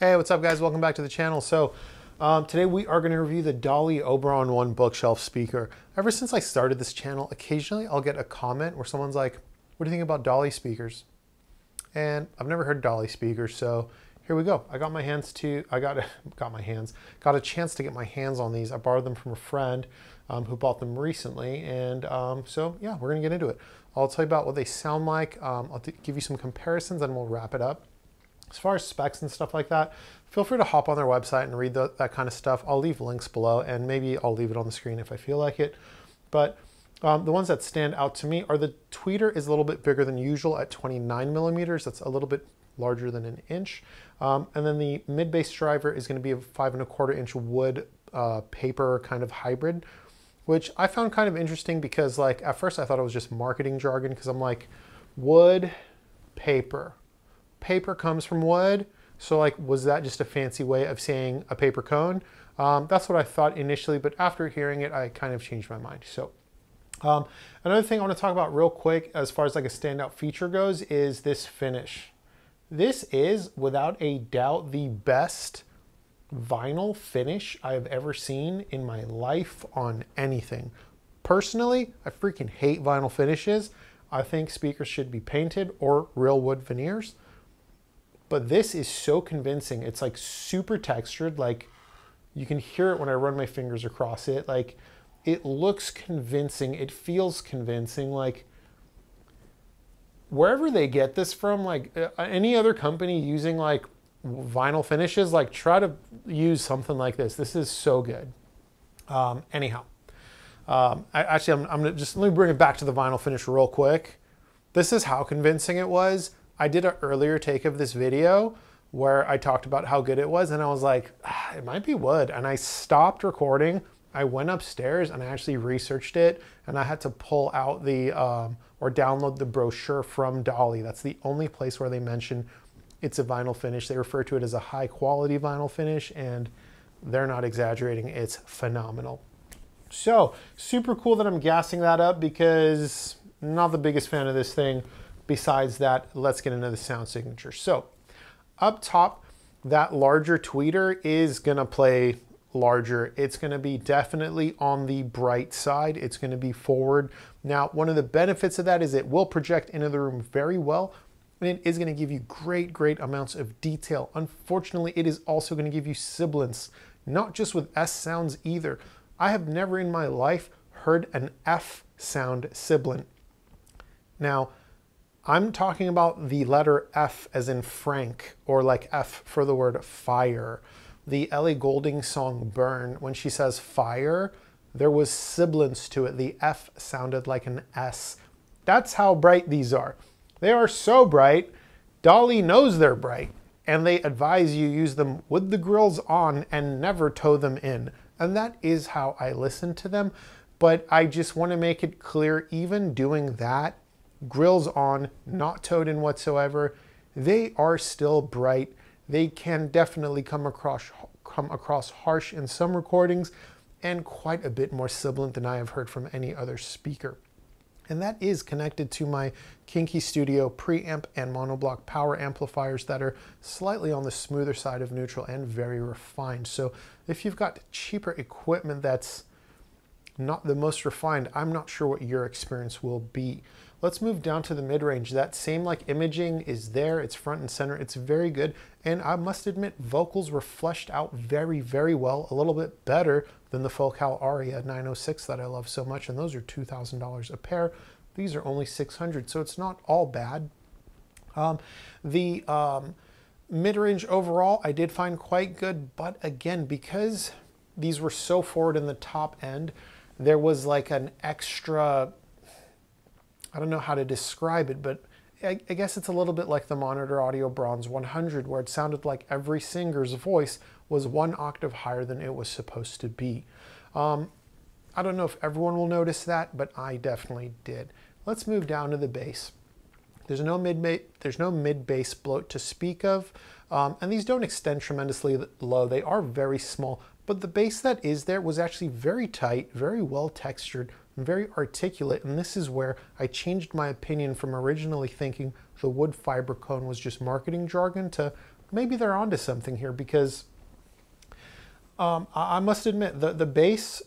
Hey, what's up guys? Welcome back to the channel. So um, today we are going to review the Dali Oberon One bookshelf speaker. Ever since I started this channel, occasionally I'll get a comment where someone's like, what do you think about Dali speakers? And I've never heard Dali speakers, so here we go. I got my hands to, I got, got my hands, got a chance to get my hands on these. I borrowed them from a friend um, who bought them recently. And um, so yeah, we're gonna get into it. I'll tell you about what they sound like. Um, I'll give you some comparisons and we'll wrap it up. As far as specs and stuff like that, feel free to hop on their website and read the, that kind of stuff. I'll leave links below and maybe I'll leave it on the screen if I feel like it. But um, the ones that stand out to me are the tweeter is a little bit bigger than usual at 29 millimeters. That's a little bit larger than an inch. Um, and then the mid-bass driver is gonna be a five and a quarter inch wood uh, paper kind of hybrid, which I found kind of interesting because like at first I thought it was just marketing jargon because I'm like, wood, paper paper comes from wood. So like, was that just a fancy way of saying a paper cone? Um, that's what I thought initially, but after hearing it, I kind of changed my mind. So um, another thing I want to talk about real quick as far as like a standout feature goes is this finish. This is without a doubt the best vinyl finish I've ever seen in my life on anything. Personally, I freaking hate vinyl finishes. I think speakers should be painted or real wood veneers. But this is so convincing. It's like super textured. Like you can hear it when I run my fingers across it. Like it looks convincing. It feels convincing. Like wherever they get this from, like uh, any other company using like vinyl finishes, like try to use something like this. This is so good. Um, anyhow, um, I, actually, I'm, I'm gonna just let me bring it back to the vinyl finish real quick. This is how convincing it was. I did an earlier take of this video where I talked about how good it was and I was like, ah, it might be wood. And I stopped recording. I went upstairs and I actually researched it and I had to pull out the, um, or download the brochure from Dali. That's the only place where they mention it's a vinyl finish. They refer to it as a high quality vinyl finish and they're not exaggerating. It's phenomenal. So super cool that I'm gassing that up because I'm not the biggest fan of this thing. Besides that, let's get into the sound signature. So up top, that larger tweeter is gonna play larger. It's gonna be definitely on the bright side. It's gonna be forward. Now, one of the benefits of that is it will project into the room very well, and it is gonna give you great, great amounts of detail. Unfortunately, it is also gonna give you sibilance, not just with S sounds either. I have never in my life heard an F sound sibilant. Now, I'm talking about the letter F as in Frank, or like F for the word fire. The Ellie Goulding song Burn, when she says fire, there was sibilance to it. The F sounded like an S. That's how bright these are. They are so bright, Dali knows they're bright, and they advise you use them with the grills on and never tow them in. And that is how I listen to them. But I just want to make it clear, even doing that, grills on, not towed in whatsoever, they are still bright. They can definitely come across, come across harsh in some recordings and quite a bit more sibilant than I have heard from any other speaker. And that is connected to my Kinki Studio preamp and monoblock power amplifiers that are slightly on the smoother side of neutral and very refined. So if you've got cheaper equipment that's not the most refined, I'm not sure what your experience will be. Let's move down to the mid-range. That same like imaging is there, it's front and center, it's very good. And I must admit, vocals were fleshed out very, very well, a little bit better than the Focal Aria 906 that I love so much, and those are $2,000 a pair. These are only 600, so it's not all bad. Um, the um, mid-range overall, I did find quite good, but again, because these were so forward in the top end, there was like an extra I don't know how to describe it, but I, I guess it's a little bit like the Monitor Audio Bronze 100, where it sounded like every singer's voice was one octave higher than it was supposed to be. Um, I don't know if everyone will notice that, but I definitely did. Let's move down to the bass. There's no mid there's no mid bass bloat to speak of, um, and these don't extend tremendously low. They are very small, but the bass that is there was actually very tight, very well textured, very articulate, and this is where I changed my opinion from originally thinking the wood fiber cone was just marketing jargon to maybe they're onto something here because um, I, I must admit the the bass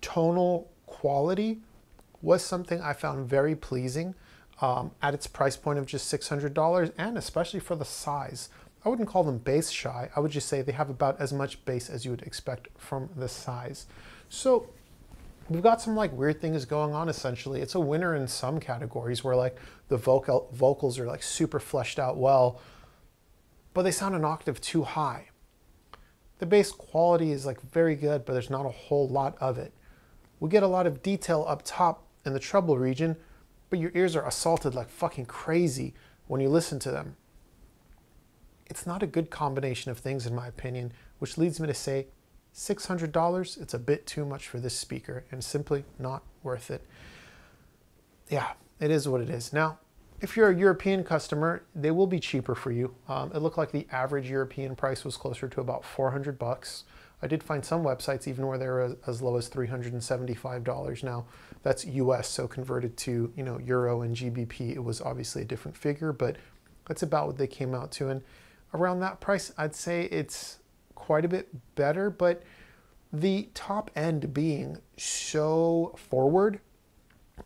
tonal quality was something I found very pleasing um, at its price point of just $600 and especially for the size. I wouldn't call them bass shy. I would just say they have about as much bass as you would expect from the size. So we've got some like weird things going on essentially. It's a winner in some categories where like the vocal vocals are like super fleshed out well, but they sound an octave too high. The bass quality is like very good, but there's not a whole lot of it. We get a lot of detail up top in the treble region, but your ears are assaulted like fucking crazy when you listen to them. It's not a good combination of things, in my opinion, which leads me to say $600, it's a bit too much for this speaker and simply not worth it. Yeah, it is what it is. Now, if you're a European customer, they will be cheaper for you. Um, it looked like the average European price was closer to about 400 bucks. I did find some websites even where they're as, as low as $375 now. That's US, so converted to you know euro and GBP, it was obviously a different figure, but that's about what they came out to. And around that price, I'd say it's quite a bit better, but the top end being so forward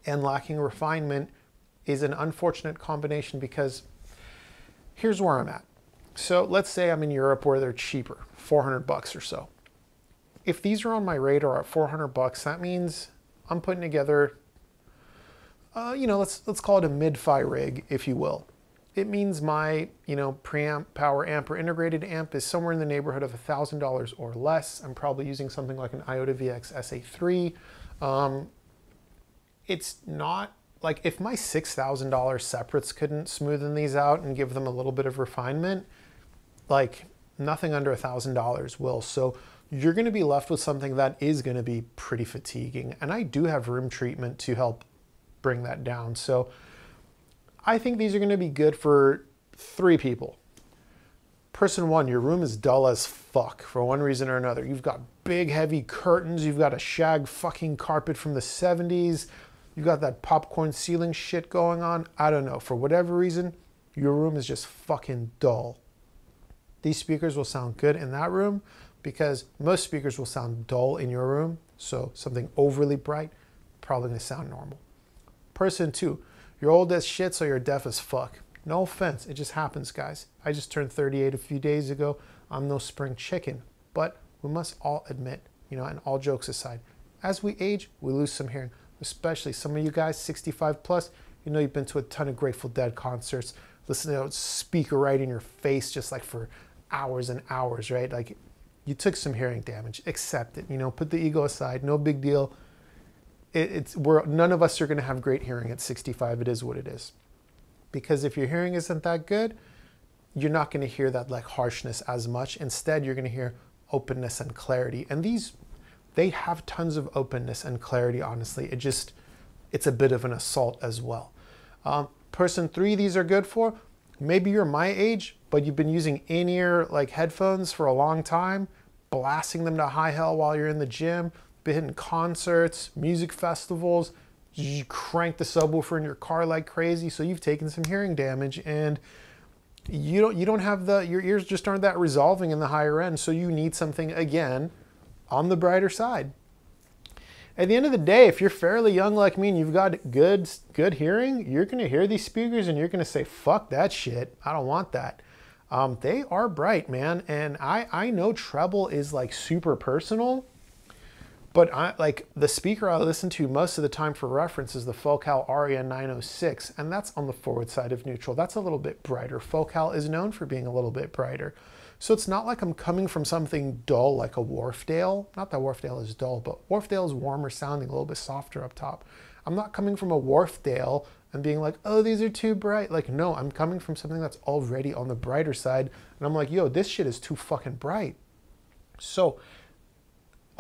and lacking refinement is an unfortunate combination because here's where I'm at. So let's say I'm in Europe where they're cheaper, 400 bucks or so. If these are on my radar at 400 bucks, that means I'm putting together, uh, you know, let's let's call it a mid-fi rig, if you will. It means my, you know, preamp, power amp, or integrated amp is somewhere in the neighborhood of $1,000 or less. I'm probably using something like an Iota VX SA3. Um, it's not like if my $6,000 separates couldn't smoothen these out and give them a little bit of refinement, like nothing under $1,000 will. So you're going to be left with something that is going to be pretty fatiguing. And I do have room treatment to help bring that down. So I think these are going to be good for three people. Person one, your room is dull as fuck for one reason or another. You've got big, heavy curtains. You've got a shag fucking carpet from the 70s. You've got that popcorn ceiling shit going on. I don't know. For whatever reason, your room is just fucking dull. These speakers will sound good in that room because most speakers will sound dull in your room. So something overly bright, probably gonna sound normal. Person two, you're old as shit, so you're deaf as fuck. No offense, it just happens, guys. I just turned 38 a few days ago. I'm no spring chicken. But we must all admit, you know, and all jokes aside, as we age, we lose some hearing. Especially some of you guys, 65 plus, you know, you've been to a ton of Grateful Dead concerts, listening to a speaker right in your face just like for hours and hours, right? Like you took some hearing damage. Accept it. You know, put the ego aside. No big deal. It, it's we're none of us are going to have great hearing at 65. It is what it is. Because if your hearing isn't that good, you're not going to hear that like harshness as much. Instead, you're going to hear openness and clarity. And these, they have tons of openness and clarity. Honestly, it just it's a bit of an assault as well. Um, person three, these are good for. Maybe you're my age, but you've been using in-ear like headphones for a long time, blasting them to high hell while you're in the gym, been hitting concerts, music festivals, you crank the subwoofer in your car like crazy, so you've taken some hearing damage and you don't you don't have the your ears just aren't that resolving in the higher end, so you need something again on the brighter side. At the end of the day, if you're fairly young like me and you've got good good hearing, you're to hear these speakers and you're to say, "Fuck that shit! I don't want that." Um, they are bright, man, and I I know treble is like super personal, but I like the speaker I listen to most of the time for reference is the Focal Aria 906, and that's on the forward side of neutral. That's a little bit brighter. Focal is known for being a little bit brighter. So it's not like I'm coming from something dull like a Wharfedale. Not that Wharfedale is dull, but Wharfedale is warmer sounding, a little bit softer up top. I'm not coming from a Wharfedale and being like, oh, these are too bright. Like, no, I'm coming from something that's already on the brighter side. And I'm like, yo, this shit is too fucking bright. So,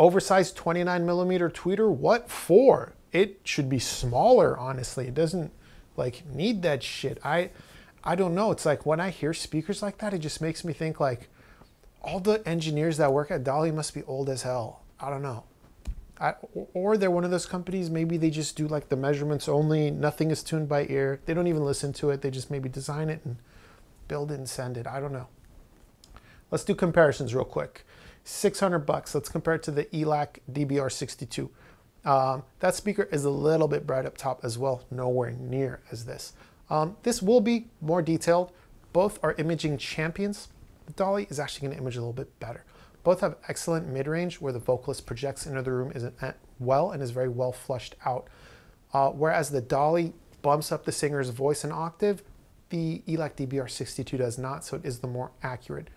oversized 29 millimeter tweeter, what for? It should be smaller, honestly. It doesn't like need that shit. I I don't know. It's like when I hear speakers like that, it just makes me think like all the engineers that work at Dali must be old as hell. I don't know. I, or they're one of those companies, maybe they just do like the measurements only, nothing is tuned by ear. They don't even listen to it. They just maybe design it and build and send it. I don't know. Let's do comparisons real quick. 600 bucks. Let's compare it to the ELAC DBR62. Um, that speaker is a little bit bright up top as well, nowhere near as this. Um, this will be more detailed. Both are imaging champions. The Dali is actually going to image a little bit better. Both have excellent mid-range where the vocalist projects into the room is well and is very well flushed out. Uh, whereas the Dali bumps up the singer's voice an octave, the ELAC DBR62 does not, so it is the more accurate.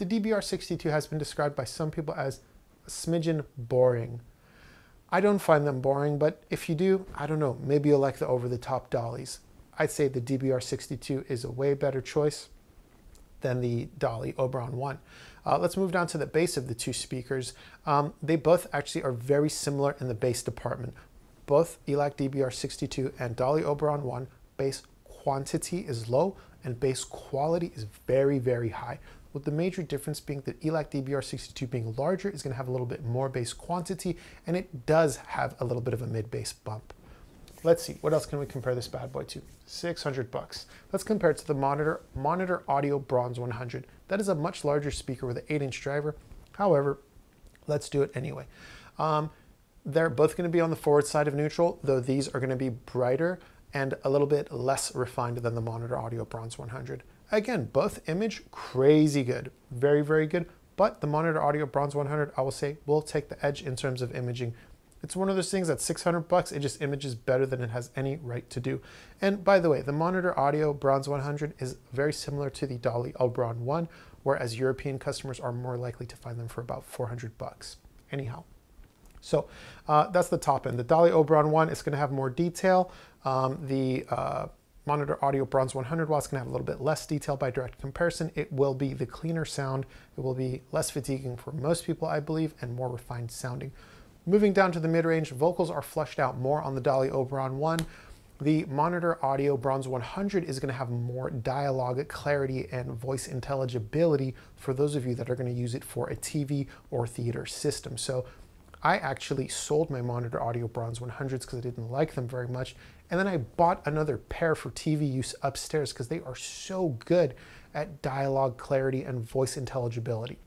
The DBR62 has been described by some people as a smidgen boring. I don't find them boring, but if you do, I don't know, maybe you'll like the over-the-top Dalis. I'd say the DBR62 is a way better choice than the Dali Oberon 1. Uh, let's move down to the bass of the two speakers. Um, they both actually are very similar in the bass department. Both ELAC DBR62 and Dali Oberon 1 bass quantity is low and bass quality is very, very high. With the major difference being that ELAC DBR62 being larger is going to have a little bit more bass quantity and it does have a little bit of a mid bass bump. Let's see, what else can we compare this bad boy to? 600 bucks. Let's compare it to the Monitor, Monitor Audio Bronze 100. That is a much larger speaker with an 8-inch driver. However, let's do it anyway. Um, they're both going to be on the forward side of neutral, though these are going to be brighter and a little bit less refined than the Monitor Audio Bronze 100. Again, both image crazy good, very, very good, but the Monitor Audio Bronze 100, I will say, will take the edge in terms of imaging it's one of those things that 600 bucks, it just images better than it has any right to do. And by the way, the Monitor Audio Bronze 100 is very similar to the Dali Oberon 1, whereas European customers are more likely to find them for about 400 bucks. Anyhow, so uh, that's the top end. The Dali Oberon 1 is going to have more detail. Um, the uh, Monitor Audio Bronze 100 watts going to have a little bit less detail by direct comparison. It will be the cleaner sound. It will be less fatiguing for most people, I believe, and more refined sounding. Moving down to the mid-range, vocals are flushed out more on the Dali Oberon 1. The Monitor Audio Bronze 100 is going to have more dialogue clarity and voice intelligibility for those of you that are going to use it for a TV or theater system. So I actually sold my Monitor Audio Bronze 100s because I didn't like them very much. And then I bought another pair for TV use upstairs because they are so good at dialogue clarity and voice intelligibility.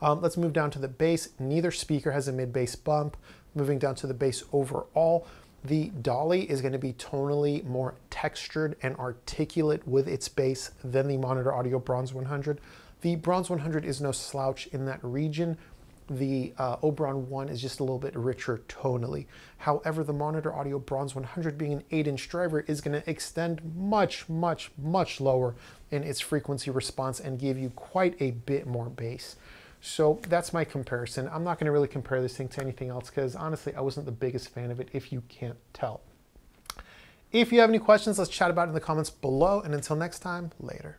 Um, let's move down to the bass. Neither speaker has a mid bass bump. Moving down to the bass overall, the Dali is going to be tonally more textured and articulate with its bass than the Monitor Audio Bronze 100. The Bronze 100 is no slouch in that region. The uh, Oberon 1 is just a little bit richer tonally. However, the Monitor Audio Bronze 100 being an 8-inch driver is going to extend much, much, much lower in its frequency response and give you quite a bit more bass. So that's my comparison. I'm not going to really compare this thing to anything else because honestly, I wasn't the biggest fan of it if you can't tell. If you have any questions, let's chat about it in the comments below. And until next time, later.